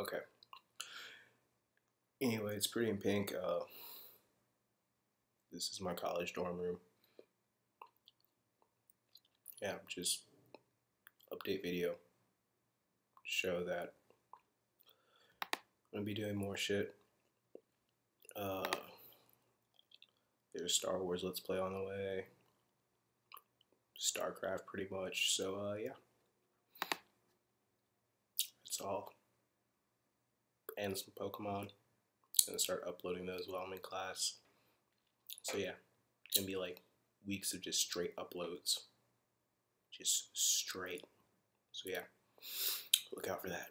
Okay. Anyway, it's pretty in pink. Uh, this is my college dorm room. Yeah, just update video. Show that I'm gonna be doing more shit. Uh, there's Star Wars Let's Play on the way. StarCraft, pretty much. So, uh, yeah. That's all. And some Pokemon. Gonna start uploading those while I'm in class. So, yeah. Gonna be like weeks of just straight uploads. Just straight. So, yeah. Look out for that.